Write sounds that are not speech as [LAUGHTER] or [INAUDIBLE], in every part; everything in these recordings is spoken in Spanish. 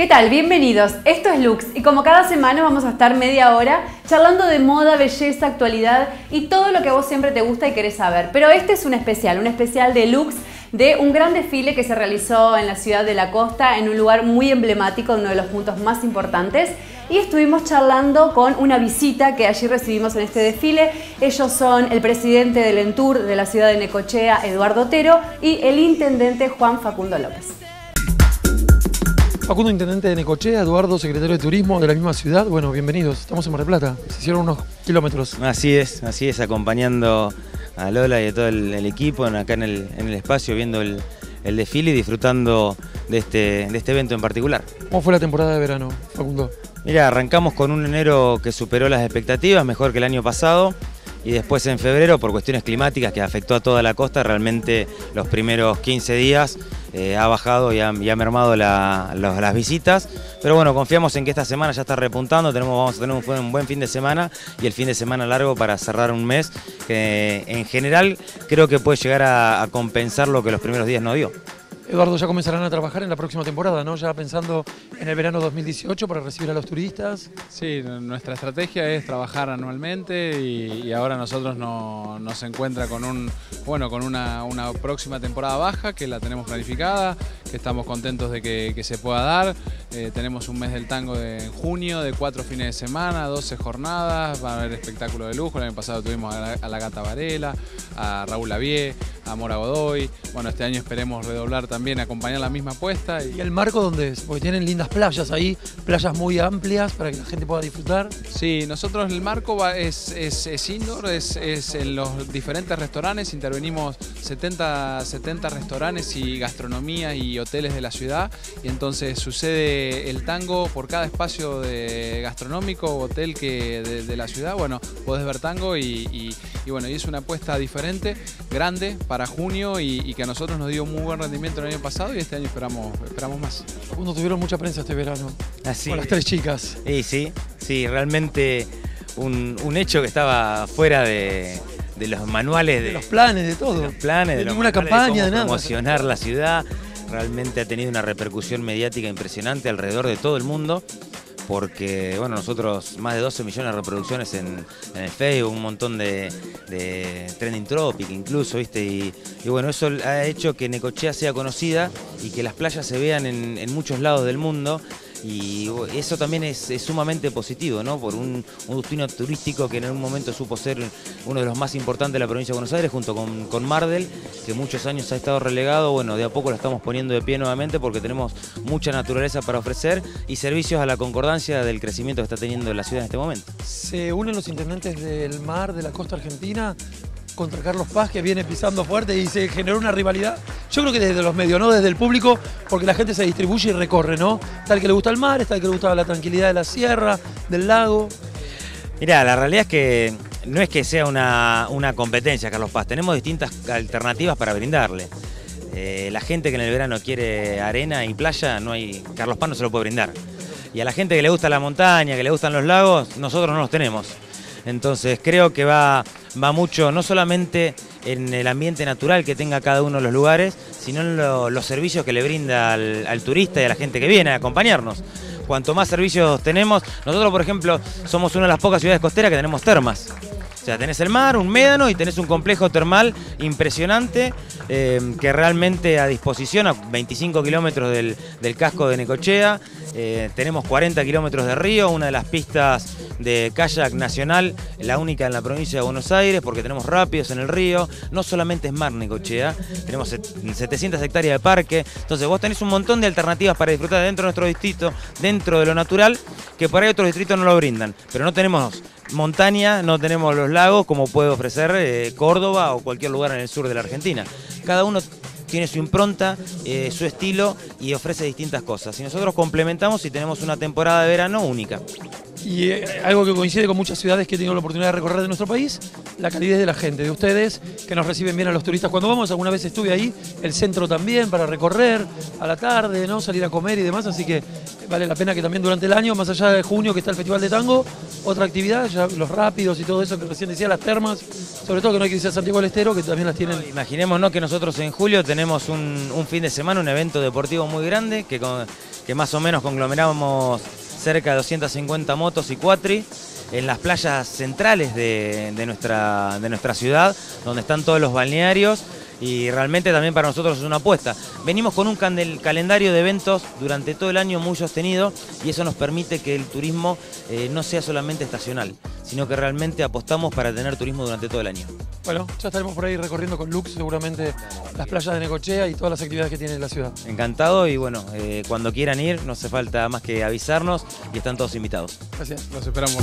¿Qué tal? Bienvenidos. Esto es Lux y como cada semana vamos a estar media hora charlando de moda, belleza, actualidad y todo lo que a vos siempre te gusta y querés saber. Pero este es un especial, un especial de Lux de un gran desfile que se realizó en la ciudad de la costa, en un lugar muy emblemático, uno de los puntos más importantes. Y estuvimos charlando con una visita que allí recibimos en este desfile. Ellos son el presidente del Entur de la ciudad de Necochea, Eduardo Otero, y el intendente Juan Facundo López. Facundo, intendente de Necochea, Eduardo, secretario de Turismo de la misma ciudad. Bueno, bienvenidos. Estamos en Mar del Plata. Se hicieron unos kilómetros. Así es, así es, acompañando a Lola y a todo el, equipo acá en el, espacio, viendo el, desfile y disfrutando de este, de este evento en particular. ¿Cómo fue la temporada de verano, Facundo? Mira, arrancamos con un enero que superó las expectativas, mejor que el año pasado y después en febrero por cuestiones climáticas que afectó a toda la costa, realmente los primeros 15 días eh, ha bajado y ha, mermado las visitas, pero bueno, confiamos en que esta semana ya está repuntando, tenemos, vamos a tener un, buen fin de semana y el fin de semana largo para cerrar un mes que en general creo que puede llegar a compensar lo que los primeros días no dio. Eduardo, ya comenzarán a trabajar en la próxima temporada, ¿no? Ya pensando en el verano 2018 para recibir a los turistas. Sí, nuestra estrategia es trabajar anualmente y, ahora nosotros nos encuentra con un bueno con una, próxima temporada baja que la tenemos planificada, que estamos contentos de que, se pueda dar. Eh, tenemos un mes del tango en junio, de cuatro fines de semana, 12 jornadas, va a haber espectáculo de lujo. El año pasado tuvimos a la, Gata Varela, a Raúl Lavie, a Mora Godoy. Bueno, este año esperemos redoblar también, acompañar la misma apuesta. ¿Y, el marco dónde es? Porque tienen lindas playas ahí, playas muy amplias para que la gente pueda disfrutar. Sí, nosotros el marco es, es, indoor, es, en los diferentes restaurantes, intervenimos 70, 70 restaurantes y gastronomía y hoteles de la ciudad y entonces sucede el tango por cada espacio de gastronómico o hotel que de, la ciudad, bueno, podés ver tango y, bueno, y es una apuesta diferente, grande para junio y, que a nosotros nos dio muy buen rendimiento el año pasado y este año esperamos, esperamos más. Uno tuvieron mucha prensa este verano. Así. Con las tres chicas. Sí, sí, sí, realmente un, hecho que estaba fuera de, los manuales de, los planes de todo de los planes de, ninguna campaña de, nada promocionar la ciudad realmente ha tenido una repercusión mediática impresionante alrededor de todo el mundo porque bueno, nosotros más de 12 millones de reproducciones en, el Facebook, un montón de, trending topic incluso, ¿viste? Y, bueno, eso ha hecho que Necochea sea conocida y que las playas se vean en muchos lados del mundo y eso también es, sumamente positivo, ¿no? Por un, destino turístico que en algún momento supo ser uno de los más importantes de la provincia de Buenos Aires, junto con, con Mardel, que muchos años ha estado relegado, bueno, de a poco lo estamos poniendo de pie nuevamente porque tenemos mucha naturaleza para ofrecer y servicios a la concordancia del crecimiento que está teniendo la ciudad en este momento. Se unen los intendentes del mar, de la costa argentina, contra Carlos Paz, que viene pisando fuerte y se generó una rivalidad. Yo creo que desde los medios, no desde el público, porque la gente se distribuye y recorre, ¿no? Tal que le gusta el mar, el que le gusta la tranquilidad de la sierra, del lago. Mirá, la realidad es que no es que sea una, competencia, Carlos Paz. Tenemos distintas alternativas para brindarle. Eh, la gente que en el verano quiere arena y playa, no hay, Carlos Paz no se lo puede brindar. Y a la gente que le gusta la montaña, que le gustan los lagos, nosotros no los tenemos. Entonces creo que va, va mucho no solamente en el ambiente natural que tenga cada uno de los lugares, sino en los servicios que le brinda al, turista y a la gente que viene a acompañarnos. Cuanto más servicios tenemos, nosotros por ejemplo somos una de las pocas ciudades costeras que tenemos termas. O sea, tenés el mar, un médano y tenés un complejo termal impresionante eh, que realmente a disposición a 25 kilómetros del, casco de Necochea. Eh, tenemos 40 kilómetros de río, una de las pistas de kayak nacional, la única en la provincia de Buenos Aires, porque tenemos rápidos en el río. No solamente es mar Necochea, tenemos 700 hectáreas de parque. Entonces vos tenés un montón de alternativas para disfrutar dentro de nuestro distrito, dentro de lo natural, que por ahí otros distritos no lo brindan. Pero no tenemos montaña, no tenemos los lagos como puede ofrecer eh, Córdoba o cualquier lugar en el sur de la Argentina. Cada uno tiene su impronta, eh, su estilo y ofrece distintas cosas. Y nosotros complementamos y tenemos una temporada de verano única. Y eh, algo que coincide con muchas ciudades que he tenido la oportunidad de recorrer de nuestro país, la calidez de la gente, de ustedes, que nos reciben bien a los turistas cuando vamos. Alguna vez estuve ahí, el centro también, para recorrer a la tarde, ¿no? salir a comer y demás. Así que vale la pena que también durante el año, más allá de junio que está el Festival de Tango, otra actividad, ya los rápidos y todo eso que recién decía, las termas, sobre todo que no hay que irse a Santiago del Estero, que también las tienen. imaginémonos que nosotros en julio tenemos un, fin de semana, un evento deportivo muy grande, que que más o menos conglomeramos cerca de 250 motos y cuatri en las playas centrales de, nuestra, de nuestra ciudad, donde están todos los balnearios y realmente también para nosotros es una apuesta. Venimos con un calendario de eventos durante todo el año muy sostenido y eso nos permite que el turismo eh, no sea solamente estacional, sino que realmente apostamos para tener turismo durante todo el año. Bueno, ya estaremos por ahí recorriendo con Lux seguramente las playas de Necochea y todas las actividades que tiene la ciudad. Encantado y bueno, eh, cuando quieran ir no hace falta más que avisarnos y están todos invitados. Gracias. Los esperamos.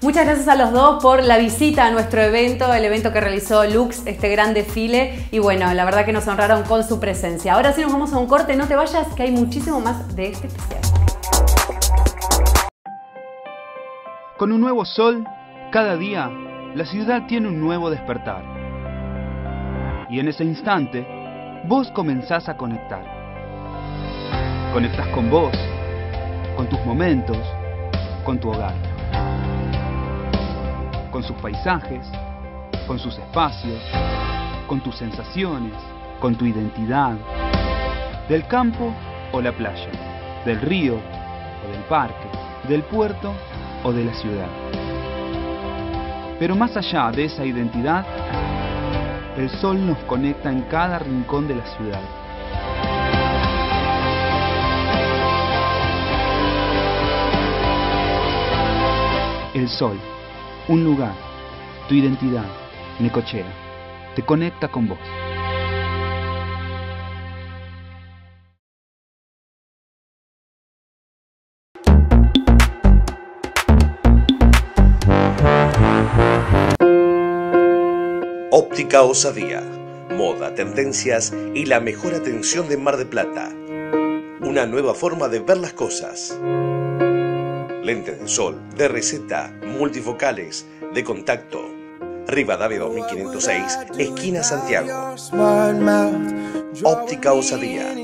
Muchas gracias a los dos por la visita a nuestro evento, el evento que realizó Lux, este gran desfile. Y bueno, la verdad que nos honraron con su presencia. Ahora sí nos vamos a un corte, no te vayas, que hay muchísimo más de este especial. Con un nuevo sol, cada día, la ciudad tiene un nuevo despertar. Y en ese instante, vos comenzás a conectar. Conectás con vos, con tus momentos, con tu hogar con sus paisajes, con sus espacios, con tus sensaciones, con tu identidad, del campo o la playa, del río o del parque, del puerto o de la ciudad. Pero más allá de esa identidad, el sol nos conecta en cada rincón de la ciudad. El sol un lugar, tu identidad, Necochea, te conecta con vos. Óptica Osadía, moda, tendencias y la mejor atención de Mar de Plata. Una nueva forma de ver las cosas lentes de sol, de receta, multifocales, de contacto. Rivadavia 2506, esquina Santiago. Óptica Osadía.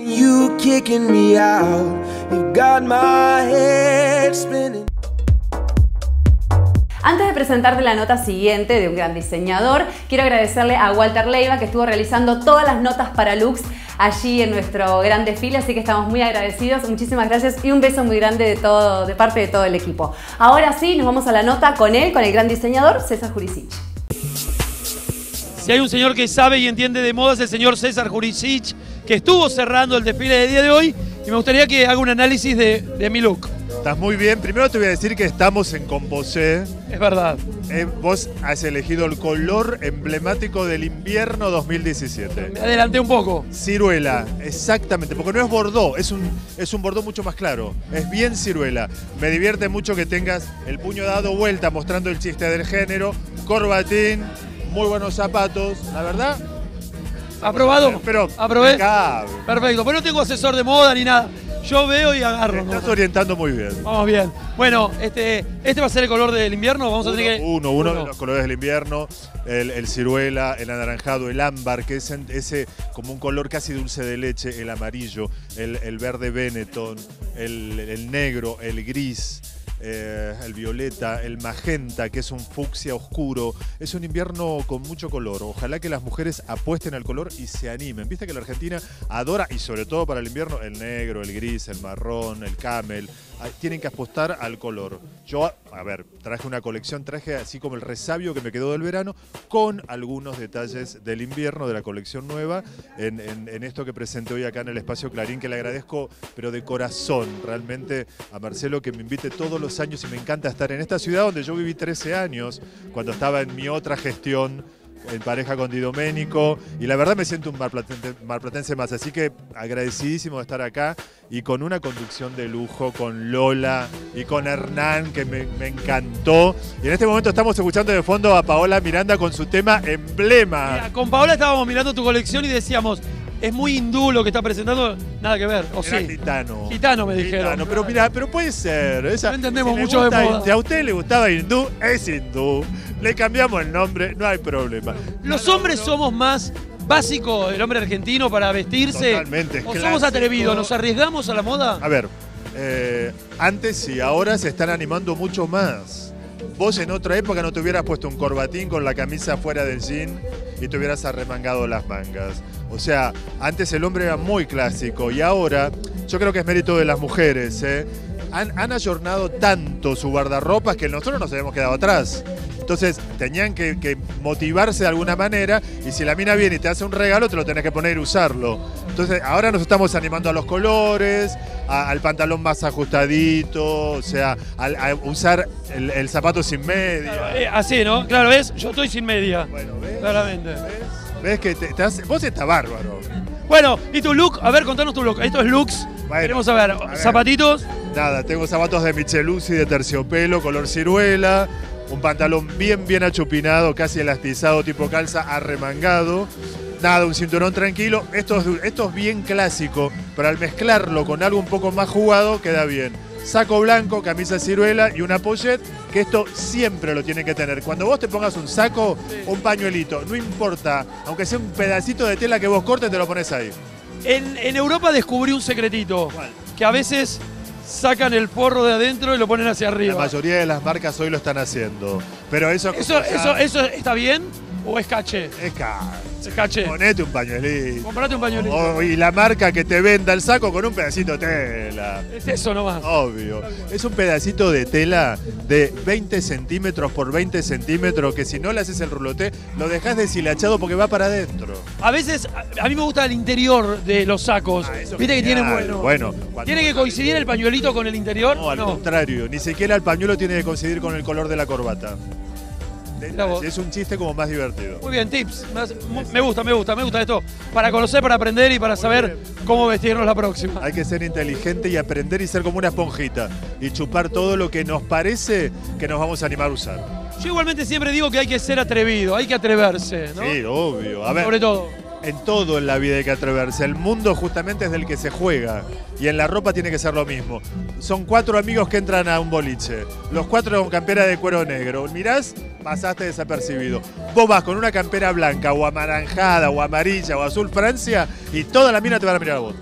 Antes de presentarte la nota siguiente de un gran diseñador, quiero agradecerle a Walter Leiva que estuvo realizando todas las notas para Lux allí en nuestro gran desfile, así que estamos muy agradecidos. Muchísimas gracias y un beso muy grande de, todo, de parte de todo el equipo. Ahora sí, nos vamos a la nota con él, con el gran diseñador César Jurisic. Si hay un señor que sabe y entiende de moda es el señor César Jurisic, que estuvo cerrando el desfile de día de hoy y me gustaría que haga un análisis de mi look. Estás muy bien. Primero te voy a decir que estamos en Composé. Es verdad. Eh, vos has elegido el color emblemático del invierno 2017. Me adelanté un poco. Ciruela, exactamente, porque no es bordó, es un, es un bordó mucho más claro. Es bien ciruela. Me divierte mucho que tengas el puño dado vuelta mostrando el chiste del género, corbatín, muy buenos zapatos, la verdad. ¿Aprobado? Pero, ¿Aprobé? Perfecto, pues no tengo asesor de moda ni nada. Yo veo y agarro. estás orientando muy bien. Vamos bien. Bueno, este, este va a ser el color del invierno. Vamos uno, a tener que. Uno, uno, de los colores del invierno. El, ciruela, el anaranjado, el ámbar, que es ese como un color casi dulce de leche, el amarillo, el, verde Benetton, el negro, el gris. Eh, el violeta, el magenta, que es un fucsia oscuro. Es un invierno con mucho color. Ojalá que las mujeres apuesten al color y se animen. Viste que la Argentina adora, y sobre todo para el invierno, el negro, el gris, el marrón, el camel. Ah, tienen que apostar al color. Yo, a ver, traje una colección, traje así como el resabio que me quedó del verano, con algunos detalles del invierno, de la colección nueva, en, en esto que presenté hoy acá en el Espacio Clarín, que le agradezco, pero de corazón, realmente a Marcelo que me invite todos los años y me encanta estar en esta ciudad donde yo viví 13 años, cuando estaba en mi otra gestión en pareja con Di Domenico y la verdad me siento un marplatense, más, así que agradecidísimo de estar acá y con una conducción de lujo, con Lola y con Hernán que me, me encantó. Y en este momento estamos escuchando de fondo a Paola Miranda con su tema emblema. con Paola estábamos mirando tu colección y decíamos, es muy hindú lo que está presentando, nada que ver. ¿o Era sí? gitano. Gitano me dijeron. pero mira, pero puede ser. no entendemos mucho de moda. Si a usted le gustaba hindú, es hindú. Le cambiamos el nombre, no hay problema. Los hombres somos más básicos, el hombre argentino para vestirse. Totalmente. ¿O somos atrevidos? ¿Nos arriesgamos a la moda? A ver, eh, antes y ahora se están animando mucho más vos en otra época no te hubieras puesto un corbatín con la camisa fuera del jean y te hubieras arremangado las mangas. O sea, antes el hombre era muy clásico y ahora yo creo que es mérito de las mujeres. ¿eh? Han, han ayornado tanto su guardarropas que nosotros nos habíamos quedado atrás. Entonces tenían que, que motivarse de alguna manera y si la mina viene y te hace un regalo te lo tenés que poner y usarlo. Entonces ahora nos estamos animando a los colores, a- al pantalón más ajustadito, o sea, a, usar el, el zapato sin media. Eh, así, ¿no? Claro, ¿ves? Yo estoy sin media. Bueno, ¿ves? Claramente. ¿Ves? ¿Ves que te, te hace- vos estás bárbaro? Bueno, ¿y tu look? A ver, contanos tu look. Esto es looks. Bueno, Queremos saber, a ver. zapatitos. Nada, tengo zapatos de Micheluzzi de terciopelo, color ciruela, un pantalón bien, bien achupinado, casi elastizado, tipo calza, arremangado. Nada, un cinturón tranquilo. Esto es, esto es bien clásico, pero al mezclarlo con algo un poco más jugado, queda bien. Saco blanco, camisa ciruela y una pochette, que esto siempre lo tienen que tener. Cuando vos te pongas un saco, un pañuelito, no importa, aunque sea un pedacito de tela que vos cortes, te lo pones ahí. En, en Europa descubrí un secretito. ¿Cuál? Que a veces sacan el forro de adentro y lo ponen hacia La arriba. mayoría de las marcas hoy lo están haciendo. Pero eso es ¿Eso, ya- eso, ¿Eso está bien o es caché? Es caro. Ponete un pañuelito. Comprate un pañuelito. Oh, y la marca que te venda el saco con un pedacito de tela. Es eso nomás. Obvio. Es un pedacito de tela de 20 centímetros por 20 centímetros que si no le haces el ruloté, lo dejas deshilachado porque va para adentro. A veces, a, a mí me gusta el interior de los sacos. Ah, Viste que tiene bueno. Bueno, ¿Tiene que coincidir el pañuelito con el interior? No, al no. contrario. Ni siquiera el pañuelo tiene que coincidir con el color de la corbata. Es un chiste como más divertido. Muy bien, tips. Me gusta, me gusta, me gusta esto. Para conocer, para aprender y para saber cómo vestirnos la próxima. Hay que ser inteligente y aprender y ser como una esponjita y chupar todo lo que nos parece que nos vamos a animar a usar. Yo igualmente siempre digo que hay que ser atrevido, hay que atreverse, ¿no? Sí, obvio. A ver, Sobre todo. en todo en la vida hay que atreverse. El mundo justamente es del que se juega y en la ropa tiene que ser lo mismo. Son cuatro amigos que entran a un boliche, los cuatro con campera de cuero negro. Mirás, pasaste desapercibido. Vos vas con una campera blanca o amaranjada o amarilla o azul Francia y toda la mina te van a mirar a vos.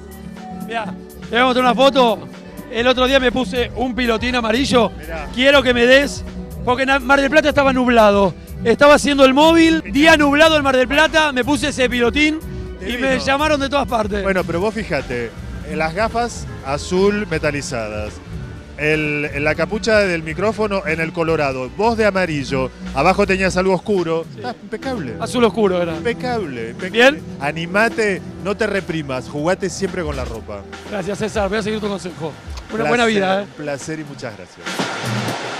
Mirá, te voy a mostrar una foto. El otro día me puse un pilotín amarillo. Mirá. Quiero que me des, porque en Mar del Plata estaba nublado. Estaba haciendo el móvil, día nublado en Mar del Plata, me puse ese pilotín y me llamaron de todas partes. Bueno, pero vos fíjate, en las gafas azul metalizadas, el- la capucha del micrófono en el colorado, voz de amarillo, abajo tenías algo oscuro. Está impecable. Azul oscuro era. Impecable, impecable. Bien. Animate, no te reprimas, jugate siempre con la ropa. Gracias César, voy a seguir tu consejo. Una Placer, buena vida, ¿eh? Placer y muchas gracias.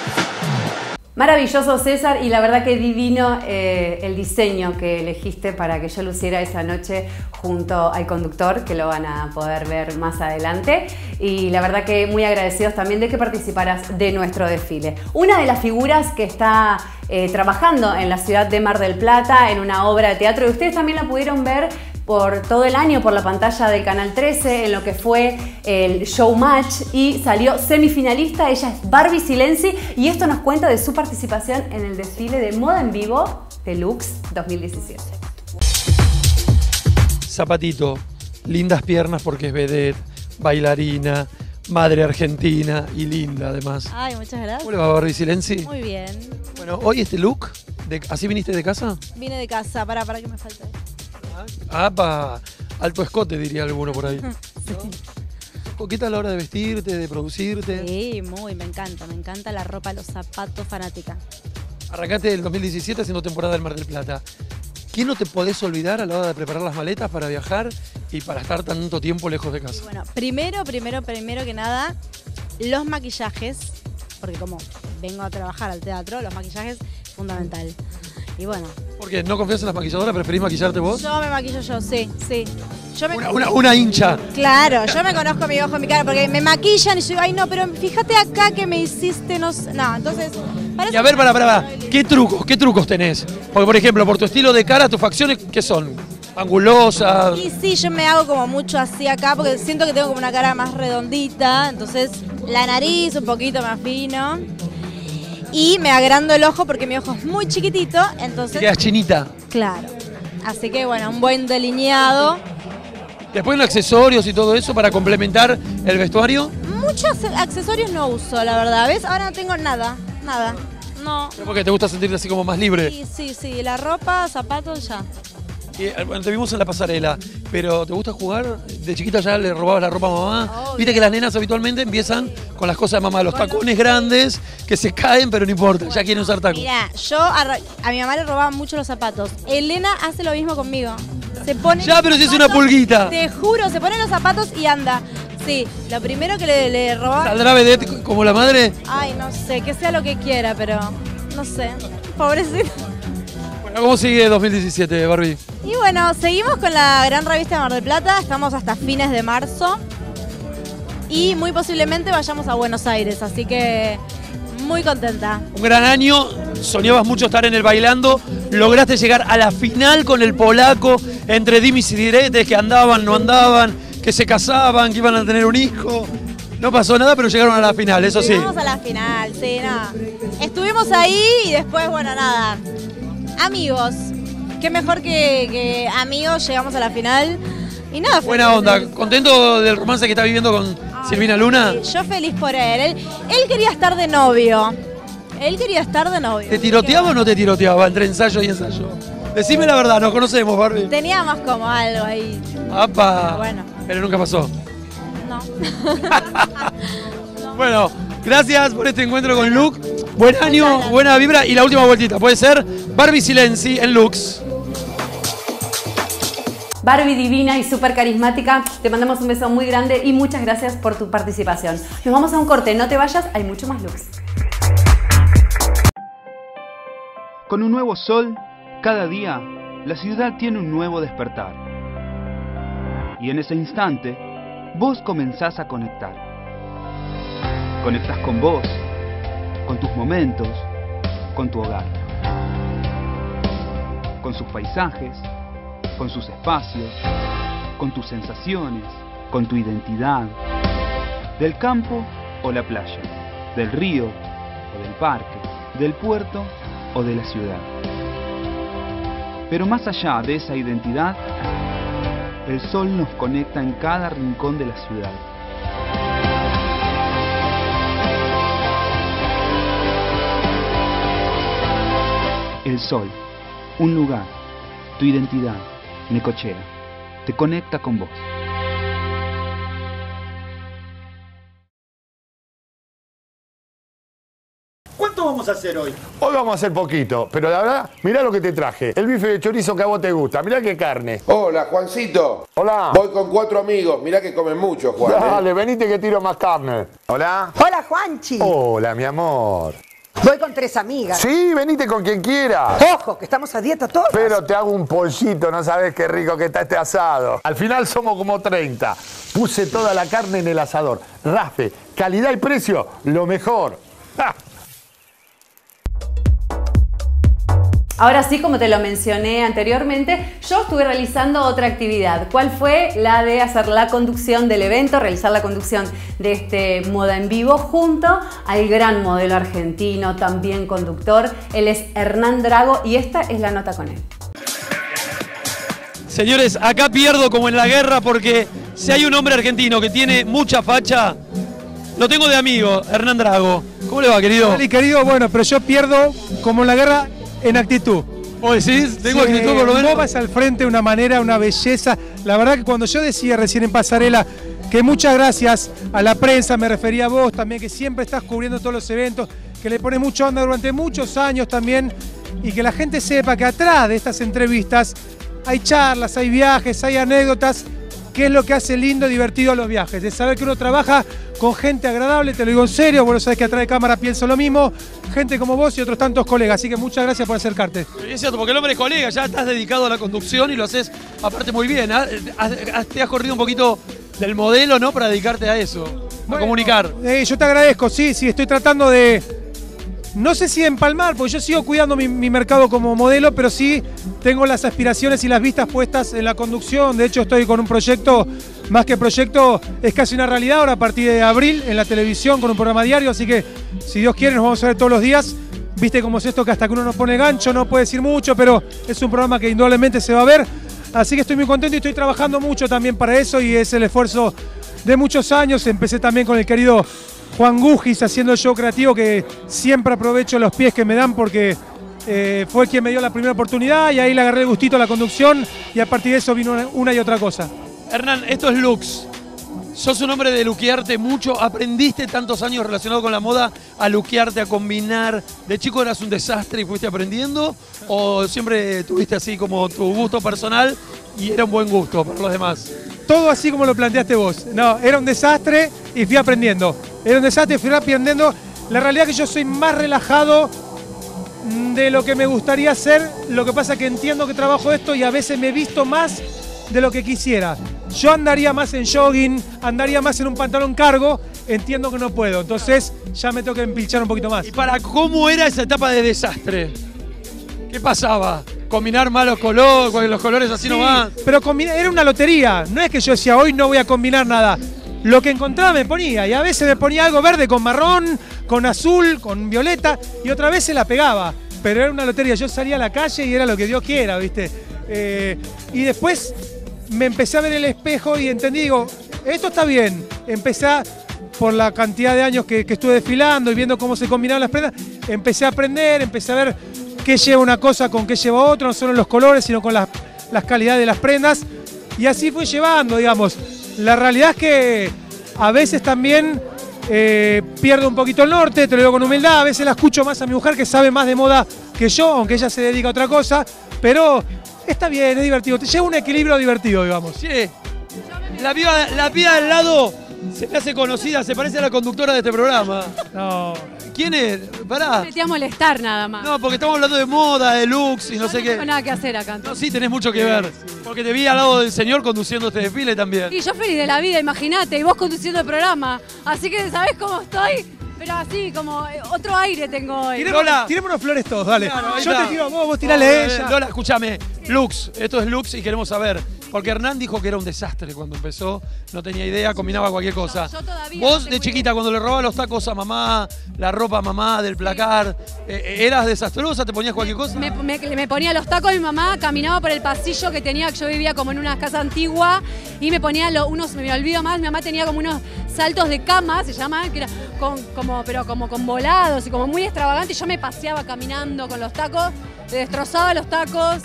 Maravilloso César y la verdad que divino eh, el diseño que elegiste para que yo luciera esa noche junto al conductor que lo van a poder ver más adelante y la verdad que muy agradecidos también de que participaras de nuestro desfile. Una de las figuras que está eh, trabajando en la ciudad de Mar del Plata en una obra de teatro y ustedes también la pudieron ver por todo el año por la pantalla del Canal 13 en lo que fue el Showmatch y salió semifinalista. Ella es Barbie Silenzi y esto nos cuenta de su participación en el desfile de moda en vivo Deluxe 2017. Zapatito, lindas piernas porque es vedette, bailarina, madre argentina y linda además. Ay, muchas ¿Cómo gracias. le va Barbie Silenzi? Muy bien. Bueno, hoy este look, de- ¿así viniste de casa? Vine de casa, para, para que me falta. Ah, pa, alto escote diría alguno por ahí. [LAUGHS] ¿Coqueta a la hora de vestirte, de producirte? Sí, muy, me encanta, me encanta la ropa, los zapatos, fanática. Arrancaste el 2017 haciendo temporada del Mar del Plata. ¿Qué no te podés olvidar a la hora de preparar las maletas para viajar y para estar tanto tiempo lejos de Y casa? bueno, primero, primero, primero que nada, los maquillajes, porque como vengo a trabajar al teatro, los maquillajes, fundamental. Y bueno, Porque no confías en las maquilladoras, preferís maquillarte vos. yo me maquillo yo, sí, sí. Yo me Una, una- una hincha. Claro, yo me conozco mi ojo, mi cara, porque me maquillan y yo digo, ay no, pero fíjate acá que me hiciste, no sé". No, entonces. para Y eso a ver, para, para, ¿Qué trucos, qué trucos tenés? Porque, por ejemplo, por tu estilo de cara, tus facciones, ¿qué son? Angulosas. Y sí, yo me hago como mucho así acá porque siento que tengo como una cara más redondita, entonces la nariz un poquito más fino. Y me agrando el ojo porque mi ojo es muy chiquitito, Te entonces... quedas chinita. Claro. Así que bueno, un buen delineado. Después en accesorios y todo eso para complementar el vestuario. Muchos accesorios no uso, la verdad. ¿Ves? Ahora no tengo nada, nada. No. Porque te gusta sentirte así como más libre. Sí, sí, sí. La ropa, zapatos, ya. Eh, bueno, te vimos en la pasarela, pero ¿te gusta jugar? ¿De chiquita ya le robabas la ropa a mamá? Obvio. Viste que las nenas habitualmente empiezan con las cosas de mamá, los tacones grandes que se caen, pero no importa, ya quieren usar tacos. Mira, yo a, a mi mamá le robaba mucho los zapatos. Elena hace lo mismo conmigo. Se pone. Ya, los pero si es una pulguita. Te juro, se pone los zapatos y anda. Sí, lo primero que le, le robaba. ¿Saldrá vedette como la madre? Ay, no sé, que sea lo que quiera, pero. No sé. Pobrecito. ¿Cómo sigue 2017, Barbie? Y bueno, seguimos con la gran revista de Mar del Plata. Estamos hasta fines de marzo. Y muy posiblemente vayamos a Buenos Aires, así que muy contenta. Un gran año, soñabas mucho estar en el bailando, lograste llegar a la final con el polaco, entre dimis y diretes que andaban, no andaban, que se casaban, que iban a tener un hijo. No pasó nada, pero llegaron a la final, eso sí. Llegamos a la final, sí, no. Estuvimos ahí y después, bueno, nada. Amigos. Qué mejor que, que amigos, llegamos a la final. Y nada, Buena onda, contento del romance que está viviendo con Silvina Luna. Sí, Yo feliz por él. él. Él quería estar de novio. Él quería estar de novio. ¿Te tiroteaba o no te tiroteaba entre ensayo y ensayo? Decime la verdad, nos conocemos, Barbie. Teníamos como algo ahí. ¡Apa! Pero bueno. Pero nunca pasó. No. [LAUGHS] Bueno, gracias por este encuentro con Luke. Buen año, buena vibra y la última vueltita. Puede ser Barbie Silenzi en Lux. Barbie divina y súper carismática, te mandamos un beso muy grande y muchas gracias por tu participación. Nos vamos a un corte, no te vayas, hay mucho más looks. Con un nuevo sol, cada día, la ciudad tiene un nuevo despertar. Y en ese instante, vos comenzás a conectar. Conectás con vos, con tus momentos, con tu hogar. Con sus paisajes, con sus espacios, con tus sensaciones, con tu identidad. Del campo o la playa, del río o del parque, del puerto o de la ciudad. Pero más allá de esa identidad, el sol nos conecta en cada rincón de la ciudad. El sol, un lugar, tu identidad, Necochea, te conecta con vos. ¿Cuánto vamos a hacer hoy? Hoy vamos a hacer poquito, pero la verdad, mirá lo que te traje. El bife de chorizo que a vos te gusta. Mirá qué carne. Hola, Juancito. Hola. Voy con cuatro amigos. Mirá que comen mucho, Juan. ¿eh? Dale, venite que tiro más carne. Hola. Hola, Juanchi. Hola, mi amor. Voy con tres amigas. Sí, venite con quien quiera. Ojo, que estamos a dieta todos. Pero te hago un pollito, no sabes qué rico que está este asado. Al final somos como 30. Puse toda la carne en el asador. Rafe, calidad y precio, lo mejor. ¡Ja! Ahora sí, como te lo mencioné anteriormente, yo estuve realizando otra actividad. ¿Cuál fue? La de hacer la conducción del evento, realizar la conducción de este Moda en Vivo junto al gran modelo argentino, también conductor. Él es Hernán Drago y esta es la nota con él. Señores, acá pierdo como en la guerra porque si hay un hombre argentino que tiene mucha facha, lo tengo de amigo, Hernán Drago. ¿Cómo le va, querido? Y querido, bueno, pero yo pierdo como en la guerra en actitud. ¿Vos decís? Tengo Sí, actitud por lo menos. vas al frente, una manera, una belleza. La verdad que cuando yo decía recién en pasarela que muchas gracias a la prensa, me refería a vos también, que siempre estás cubriendo todos los eventos, que le pones mucho onda durante muchos años también, y que la gente sepa que atrás de estas entrevistas hay charlas, hay viajes, hay anécdotas, que es lo que hace lindo y divertido los viajes, de saber que uno trabaja con gente agradable, te lo digo en serio, vos lo sabés que atrás de cámara pienso lo mismo, gente como vos y otros tantos colegas, así que muchas gracias por acercarte. Es cierto, porque el hombre es colega, ya estás dedicado a la conducción y lo haces aparte muy bien. ¿ah? Has- has- Te has corrido un poquito del modelo, ¿no? Para dedicarte a eso, a Bueno, comunicar. eh, yo te agradezco, sí, sí, estoy tratando de. No sé si empalmar, porque yo sigo cuidando mi, mercado como modelo, pero sí tengo las aspiraciones y las vistas puestas en la conducción. De hecho, estoy con un proyecto, más que proyecto, es casi una realidad ahora a partir de abril en la televisión con un programa diario. Así que, si Dios quiere, nos vamos a ver todos los días. Viste cómo es esto que hasta que uno no pone gancho no puede decir mucho, pero es un programa que indudablemente se va a ver. Así que estoy muy contento y estoy trabajando mucho también para eso y es el esfuerzo de muchos años. Empecé también con el querido Juan Gugis haciendo el show creativo, que siempre aprovecho los pies que me dan porque eh, fue quien me dio la primera oportunidad y ahí le agarré gustito a la conducción y a partir de eso vino una, una y otra cosa. Hernán, esto es Lux. Sos un hombre de luquearte mucho. ¿Aprendiste tantos años relacionado con la moda a luquearte, a combinar? ¿De chico eras un desastre y fuiste aprendiendo? ¿O siempre tuviste así como tu gusto personal y era un buen gusto para los demás? Todo así como lo planteaste vos. No, era un desastre y fui aprendiendo. Era un desastre y fui aprendiendo. La realidad es que yo soy más relajado de lo que me gustaría hacer. Lo que pasa es que entiendo que trabajo esto y a veces me visto más de lo que quisiera. Yo andaría más en jogging, andaría más en un pantalón cargo, entiendo que no puedo. Entonces ya me tengo que empilchar un poquito más. ¿Y para cómo era esa etapa de desastre? ¿Qué pasaba? ¿Combinar malos colores? Los colores así Sí, nomás. Pero era una lotería. No es que yo decía, hoy no voy a combinar nada. Lo que encontraba me ponía. Y a veces me ponía algo verde con marrón, con azul, con violeta. Y otra vez se la pegaba. Pero era una lotería. Yo salía a la calle y era lo que Dios quiera, ¿viste? Eh, y después me empecé a ver el espejo y entendí, digo, esto está bien. Empecé a, por la cantidad de años que, que estuve desfilando y viendo cómo se combinaban las prendas, empecé a aprender, empecé a ver qué lleva una cosa con qué lleva otra, no solo los colores, sino con las, las calidades de las prendas. Y así fui llevando, digamos. La realidad es que a veces también eh, pierdo un poquito el norte, te lo digo con humildad, a veces la escucho más a mi mujer que sabe más de moda que yo, aunque ella se dedica a otra cosa, pero está bien, es divertido, te lleva un equilibrio divertido, digamos. Sí. La piba, la piba al lado se me hace conocida, se parece a la conductora de este programa. No. ¿Quién es? Pará. Me te a molestar nada más. No, porque estamos hablando de moda, de looks y no sé No tengo qué. nada que hacer acá. No, sí, tenés mucho que ver. Porque te vi al lado del señor conduciendo este desfile también. Y yo feliz de la vida, imagínate, y vos conduciendo el programa. Así que, ¿sabés cómo estoy? Pero así, como eh, otro aire tengo hoy. Tiremos, tiremos unas flores todos, dale. Claro, yo está. te tiro a vos, vos tirale a ella. Lola, escúchame. Lux, esto es Lux y queremos saber. Porque Hernán dijo que era un desastre cuando empezó, no tenía idea, combinaba cualquier cosa. yo todavía Vos no de chiquita, cuando le robaba los tacos a mamá, la ropa a mamá del placar, eh, ¿eras desastrosa? ¿Te ponías cualquier cosa? Me, me- me ponía los tacos de mi mamá, caminaba por el pasillo que tenía, yo vivía como en una casa antigua, y me ponía lo- unos, me olvido más, mi mamá tenía como unos saltos de cama, se llamaban, que era con, como, pero como con volados y como muy extravagante, y yo me paseaba caminando con los tacos, le destrozaba los tacos,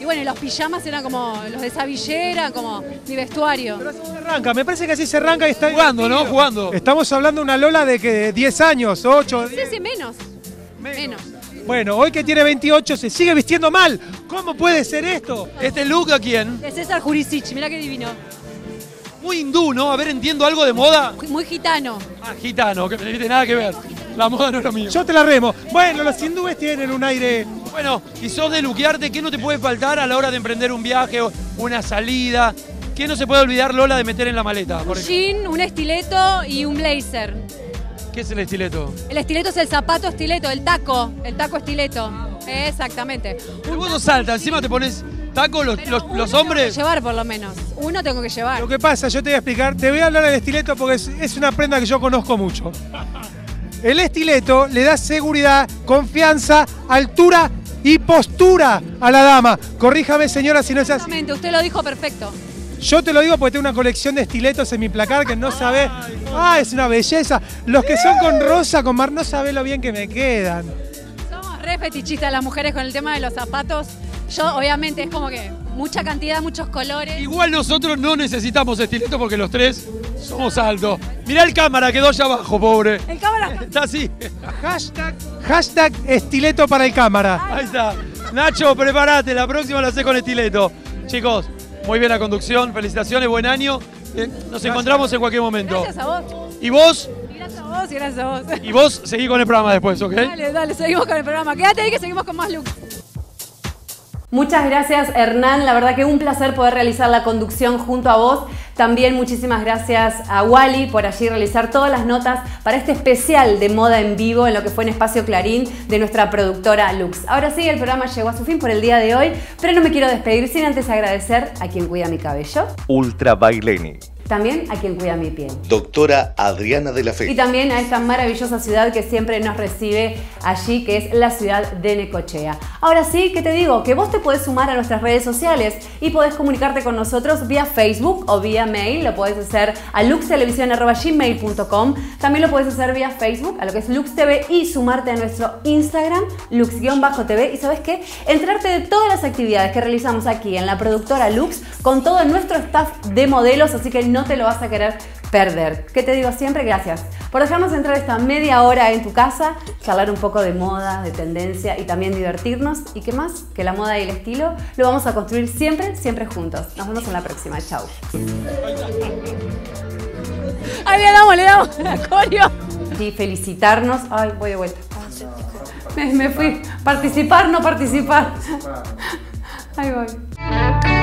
y bueno, y los pijamas eran como los de esa villera, como mi vestuario. Arranca, me parece que así se arranca y está Jugando, ¿no? Jugando. Estamos hablando de una Lola de que 10 años, 8, Sí, sí, menos. Menos. Bueno, hoy que tiene 28 se sigue vistiendo mal. ¿Cómo puede ser esto? ¿Este look a quién? De César Jurisic, mirá qué divino. Muy hindú, ¿no? A ver, entiendo algo de moda. Muy gitano. Ah, gitano, que no tiene nada que ver. La moda no es lo mío. Yo te la remo. Bueno, los hindúes tienen un aire. Bueno, y sos de luquearte, ¿qué no te puede faltar a la hora de emprender un viaje o una salida? ¿Qué no se puede olvidar, Lola, de meter en la maleta? Por Un jean, un estileto y un blazer. ¿Qué es el estileto? El estileto es el zapato estileto, el taco, el taco estileto. Exactamente. Pero vos sos alta, encima te pones tacos los, los- los Tengo que hombres. llevar por lo menos. Uno tengo que llevar. Lo que pasa, yo te voy a explicar, te voy a hablar del estileto porque es, es una prenda que yo conozco mucho. El estileto le da seguridad, confianza, altura y postura a la dama. Corríjame, señora, si no es así. Exactamente, usted lo dijo perfecto. Yo te lo digo porque tengo una colección de estiletos en mi placar que no sabe. Ah, es una belleza. Los que son con rosa, con mar, no sabe lo bien que me quedan. Somos re fetichistas las mujeres con el tema de los zapatos. Yo, obviamente, es como que mucha cantidad, muchos colores. Igual nosotros no necesitamos estileto porque los tres somos altos. Mirá el cámara, quedó allá abajo, pobre. El cámara. Está así. Hashtag, hashtag estileto para el cámara. Ahí está. Nacho, prepárate, la próxima la haces con estileto. Chicos, muy bien la conducción, felicitaciones, buen año. Eh, nos encontramos en cualquier momento. Gracias a vos. Y vos, Gracias a vos y gracias a vos. y vos seguí con el programa después, ¿ok? Dale, dale, seguimos con el programa. Quédate ahí que seguimos con más looks. Muchas gracias Hernán, la verdad que un placer poder realizar la conducción junto a vos. También muchísimas gracias a Wally por allí realizar todas las notas para este especial de moda en vivo en lo que fue en Espacio Clarín de nuestra productora Lux. Ahora sí, el programa llegó a su fin por el día de hoy, pero no me quiero despedir sin antes agradecer a quien cuida mi cabello. Ultra Baileni. También a quien cuida mi piel. Doctora Adriana de la Fe. Y también a esta maravillosa ciudad que siempre nos recibe allí, que es la ciudad de Necochea. Ahora sí, ¿qué te digo? Que vos te podés sumar a nuestras redes sociales y podés comunicarte con nosotros vía Facebook o vía mail. Lo podés hacer a luxtelevisión.gmail.com. También lo podés hacer vía Facebook, a lo que es Lux TV, y sumarte a nuestro Instagram, lux-tv. Y sabes qué? Entrarte de todas las actividades que realizamos aquí en la productora Lux con todo nuestro staff de modelos, así que no te lo vas a querer perder. ¿Qué te digo siempre? Gracias por dejarnos entrar esta media hora en tu casa, charlar un poco de moda, de tendencia y también divertirnos. ¿Y qué más? Que la moda y el estilo lo vamos a construir siempre, siempre juntos. Nos vemos en la próxima. Chau. Ahí le damos, le damos [LAUGHS] la. Y felicitarnos. Ay, voy de vuelta. Me, me fui. Participar, no participar. Ahí voy.